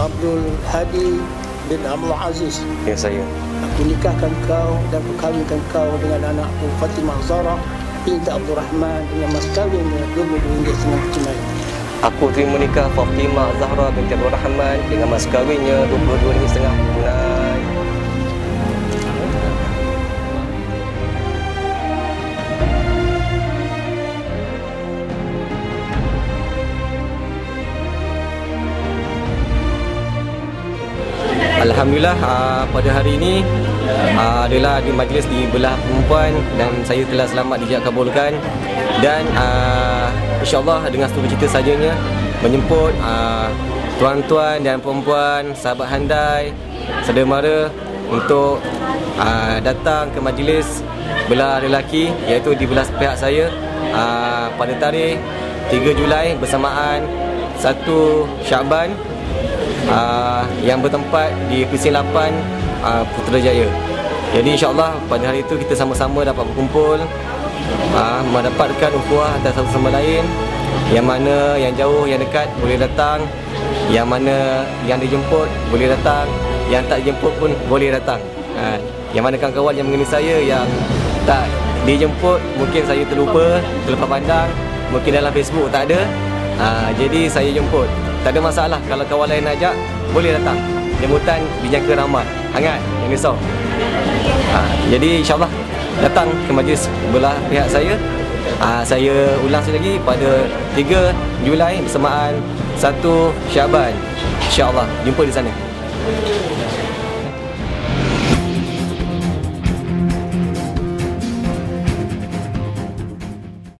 Abdul Hadi bin Abdul Aziz. Ya saya. Aku nikahkan kau dan perkahwinkan kau dengan anakku Fatimah Zara binti Abdul Rahman dengan mas kawinnya RM22 setengah tunai. Aku terima nikah Fatimah Zahra binti Abdul Rahman dengan mas kahwinnya RM22 Alhamdulillah uh, pada hari ini uh, adalah di majlis di belah perempuan dan saya telah selamat dijabulkan dan uh, insyaallah dengan setuju cerita sajanya menjemput uh, tuan-tuan dan perempuan sahabat handai sedemara untuk uh, datang ke majlis belah lelaki iaitu di belah pihak saya uh, pada tarikh 3 Julai bersamaan 1 Syaban uh, yang bertempat di Presin 8 uh, Putrajaya. Jadi insyaAllah pada hari itu kita sama-sama dapat berkumpul uh, mendapatkan ukhuwah antara satu sama lain. Yang mana yang jauh, yang dekat boleh datang. Yang mana yang dijemput boleh datang. Yang tak dijemput pun boleh datang. Uh, yang mana kawan-kawan yang mengenai saya yang tak dijemput mungkin saya terlupa, terlepas pandang. Mungkin dalam Facebook tak ada uh, jadi saya jemput. Tak ada masalah. Kalau kawan lain ajak boleh datang. Jemputan dijangka ramai hangat yang risau. Ha, jadi insyaAllah datang ke majlis belah pihak saya. Ha, saya ulang sekali lagi pada 3 Julai bersamaan 1 Syaban. insyaAllah jumpa di sana